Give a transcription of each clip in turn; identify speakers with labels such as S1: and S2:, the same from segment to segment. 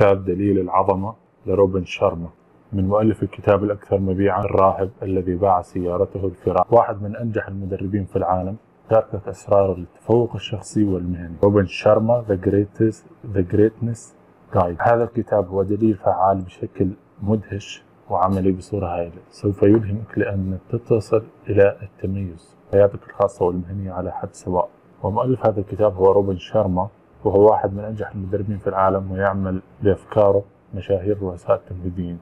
S1: كتاب دليل العظمة لروبن شارما من مؤلف الكتاب الأكثر مبيعا الراهب الذي باع سيارته الفراء واحد من أنجح المدربين في العالم تركت أسرار التفوق الشخصي والمهني. روبن شارما The Greatest The Greatness Guide. هذا الكتاب هو دليل فعال بشكل مدهش وعملي بصورة هائلة. سوف يلهمك لأن تتصل إلى التميز حياتك الخاصة والمهنية على حد سواء. ومؤلف هذا الكتاب هو روبن شارما وهو واحد من أنجح المدربين في العالم ويعمل بأفكاره مشاهير رؤساء التنفيذيين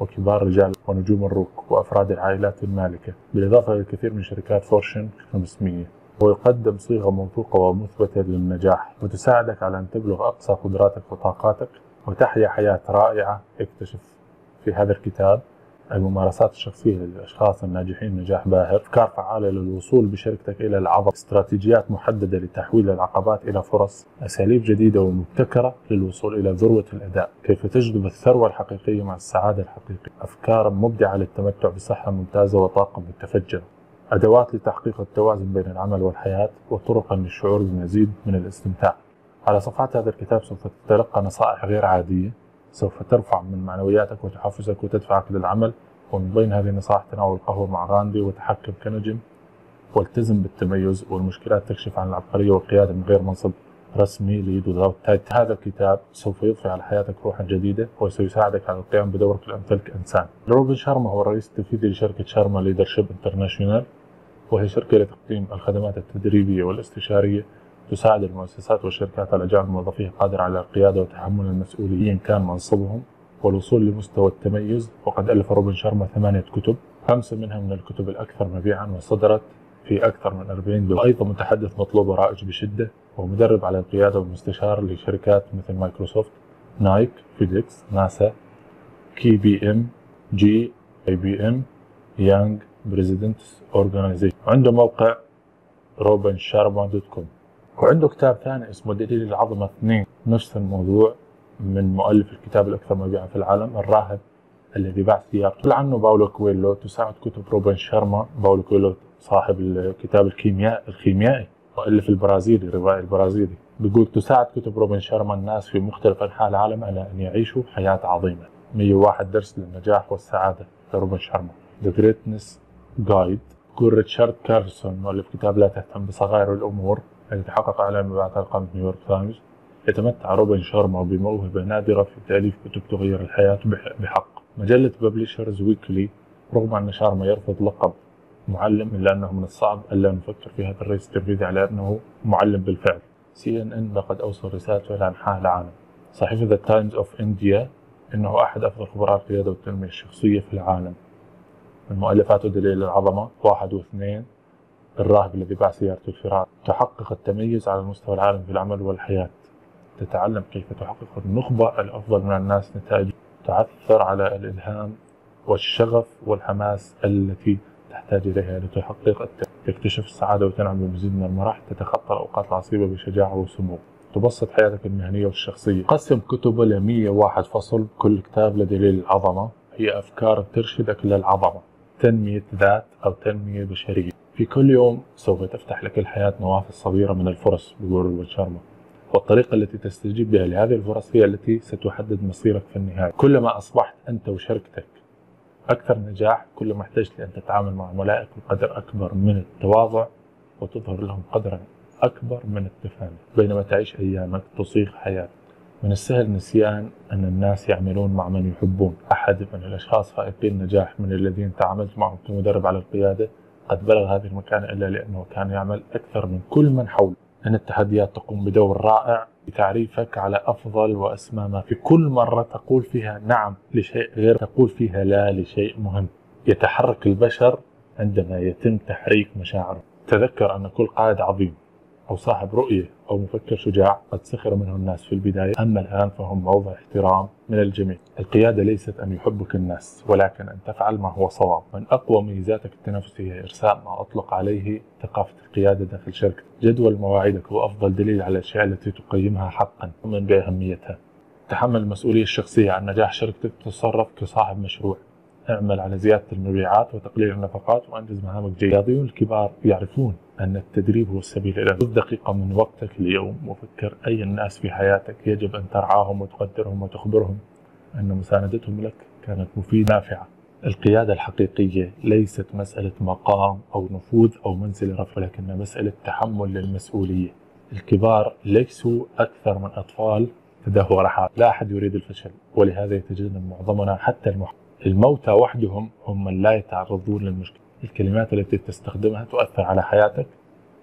S1: وكبار رجال ونجوم الروك وأفراد العائلات المالكة بالإضافة إلى الكثير من شركات Fortune 500 ويقدم صيغة موثوقة ومثبتة للنجاح وتساعدك على أن تبلغ أقصى قدراتك وطاقاتك وتحيا حياة رائعة اكتشف في هذا الكتاب. الممارسات الشخصية للأشخاص الناجحين نجاح باهر. أفكار فعالة للوصول بشركتك إلى العظمة. استراتيجيات محددة لتحويل العقبات إلى فرص. أساليب جديدة ومبتكرة للوصول إلى ذروة الأداء. كيف تجذب الثروة الحقيقية مع السعادة الحقيقية؟ أفكار مبدعة للتمتع بصحة ممتازة وطاقة متفجرة. أدوات لتحقيق التوازن بين العمل والحياة وطرقا للشعور بمزيد من الاستمتاع. على صفحات هذا الكتاب سوف تتلقى نصائح غير عادية. سوف ترفع من معنوياتك وتحفزك وتدفعك للعمل. ومن بين هذه النصائح تناول القهوة مع غاندي وتحكم كنجم. والتزم بالتميز والمشكلات تكشف عن العبقرية والقيادة من غير منصب رسمي lead title هذا الكتاب سوف يضفي على حياتك روحا جديدة وسيساعدك على القيام بدورك الأمثل كإنسان. روبن شارما هو الرئيس التنفيذي لشركة Sharma Leadership International وهي شركة لتقديم الخدمات التدريبية والاستشارية تساعد المؤسسات والشركات على جعل موظفيها قادرة على القيادة وتحمل المسؤولية إن كان منصبهم والوصول لمستوى التميز. وقد ألف روبن شارما ثمانية كتب خمسة منها من الكتب الأكثر مبيعا وصدرت في أكثر من 40 دول أيضا متحدث مطلوب ورائج بشدة ومدرب على القيادة ومستشار لشركات مثل مايكروسوفت نايك فيديكس ناسا KPM G IBM Young Presidents' Organization عنده موقع روبن شارما dot com. وعنده كتاب ثاني اسمه دليل العظمة اثنين. نفس الموضوع من مؤلف الكتاب الأكثر مبيعا في العالم الراهب الذي باع سيارته. قل عنه باولو كويلو تساعد كتب روبن شارما باولو كويلو صاحب الكتاب الكيمياء الكيميائي مؤلف البرازيلي الروائي البرازيلي. بيقول تساعد كتب روبن شارما الناس في مختلف أنحاء العالم على أن يعيشوا حياة عظيمة. 101 درس للنجاح والسعادة لروبن شارما The Greatness Guide يقول ريتشارد كارلسون مؤلف كتاب لا تهتم بصغائر الأمور الذي تحقق أعلى مبيعات أرقام نيويورك تايمز يتمتع روبن شارما بموهبة نادرة في تأليف كتب تغير الحياة بحق. مجلة Publishers Weekly رغم أن شارما يرفض لقب معلم إلا أنه من الصعب ألا نفكر في هذا الرئيس التنفيذي على أنه معلم بالفعل. CNN لقد أوصل رسالته إلى أنحاء العالم. صحيفة ذا تايمز أوف إنديا إنه أحد أفضل خبراء القيادة والتنمية الشخصية في العالم. من مؤلفاته دليل العظمة واحد واثنين الراهب الذي باع سيارته الفراء تحقق التميز على مستوى العالم في العمل والحياة. تتعلم كيف تحقق النخبة الأفضل من الناس نتائج تعثر على الإلهام والشغف والحماس التي تحتاج إليها لتحقق تكتشف السعادة وتنعم بمزيد من المراحل تتخطى الأوقات العصيبة بشجاعة وسمو. تبسط حياتك المهنية والشخصية. قسم كتبه ل 101 فصل كل كتاب لدليل العظمة. هي أفكار ترشدك للعظمة. تنمية ذات أو تنمية بشرية. في كل يوم سوف تفتح لك الحياة نوافذ صغيرة من الفرص بيقول شارما والطريقة التي تستجيب بها لهذه الفرص هي التي ستحدد مصيرك في النهاية. كلما أصبحت أنت وشركتك أكثر نجاح كلما احتجت لأن تتعامل مع عملائك بقدر أكبر من التواضع وتظهر لهم قدرا أكبر من التفاني بينما تعيش أيامك تصيغ حياتك من السهل نسيان أن الناس يعملون مع من يحبون. أحد من الأشخاص فائقي النجاح من الذين تعاملت معهم كمدرب على القيادة قد بلغ هذه المكانة إلا لأنه كان يعمل أكثر من كل من حوله. أن التحديات تقوم بدور رائع بتعريفك على أفضل وأسمى ما في كل مرة تقول فيها نعم لشيء غير تقول فيها لا لشيء مهم. يتحرك البشر عندما يتم تحريك مشاعره. تذكر أن كل قائد عظيم أو صاحب رؤية أو مفكر شجاع قد سخر منه الناس في البداية أما الآن فهم موضع احترام من الجميع. القيادة ليست أن يحبك الناس ولكن أن تفعل ما هو صواب. من أقوى ميزاتك التنافسية هي إرساء ما أطلق عليه ثقافة القيادة داخل شركة. جدول مواعيدك هو أفضل دليل على الأشياء التي تقيمها حقا. من بأهميتها تحمل المسؤولية الشخصية عن نجاح شركتك تتصرف كصاحب مشروع. اعمل على زيادة المبيعات وتقليل النفقات وأنجز مهامك جيد الرياضيون الكبار يعرفون أن التدريب هو السبيل إلى خذ دقيقة من وقتك اليوم وفكر أي الناس في حياتك يجب أن ترعاهم وتقدرهم وتخبرهم أن مساندتهم لك كانت مفيدة. نافعة. القيادة الحقيقية ليست مسألة مقام أو نفوذ أو منزل رفع ولكنها مسألة تحمل للمسؤولية. الكبار ليسوا أكثر من أطفال تدهور لا أحد يريد الفشل ولهذا يتجنب معظمنا حتى المح... الموتى وحدهم هم من لا يتعرضون للمشكلة. الكلمات التي تستخدمها تؤثر على حياتك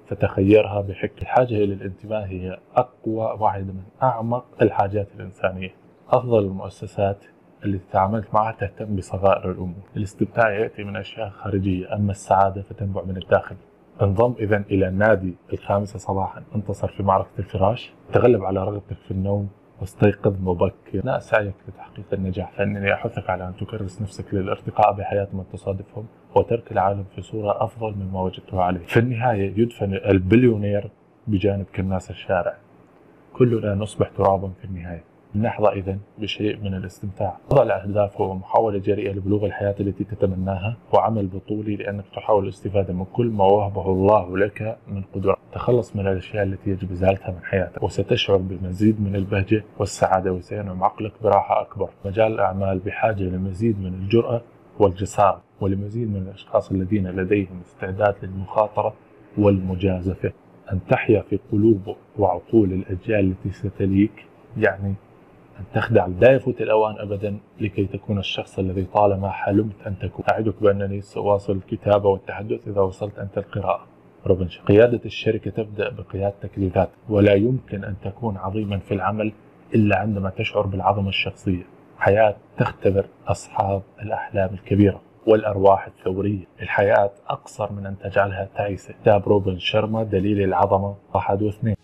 S1: فتخيرها بحكم. الحاجة إلى الانتباه هي أقوى واحدة من أعمق الحاجات الإنسانية. أفضل المؤسسات اللي تعاملت معها تهتم بصغائر الأمور. الاستمتاع يأتي من أشياء خارجية أما السعادة فتنبع من الداخل. انضم إذا إلى النادي الخامسة صباحا. انتصر في معركة الفراش. تغلب على رغبتك في النوم. واستيقظ مبكر. أثناء سعيك لتحقيق النجاح فإنني أحثك على أن تكرس نفسك للارتقاء بحياة من تصادفهم وترك العالم في صورة أفضل مما وجدته عليه. في النهاية يدفن البليونير بجانب كناس الشارع. كلنا نصبح ترابا في النهاية. نحظى إذا بشيء من الاستمتاع. وضع الأهداف هو محاولة جريئة لبلوغ الحياة التي تتمناها وعمل بطولي لأنك تحاول الاستفادة من كل ما وهبه الله لك من قدرات تخلص من الأشياء التي يجب إزالتها من حياتك وستشعر بمزيد من البهجة والسعادة وسينعم عقلك براحة أكبر. مجال الأعمال بحاجة لمزيد من الجرأة والجسارة ولمزيد من الأشخاص الذين لديهم استعداد للمخاطرة والمجازفة. أن تحيا في قلوب وعقول الأجيال التي ستليك يعني أن تخدع لا يفوت الأوان أبدا لكي تكون الشخص الذي طالما حلمت أن تكون. أعدك بأنني سأواصل الكتابة والتحدث إذا وصلت أنت القراءة. روبن قيادة الشركة تبدأ بقيادتك لذاتك ولا يمكن أن تكون عظيما في العمل إلا عندما تشعر بالعظمة الشخصية. حياة تختبر أصحاب الأحلام الكبيرة والأرواح الثورية. الحياة أقصر من أن تجعلها تعيسة. كتاب روبن شرما دليل العظمة. واحد واثنين.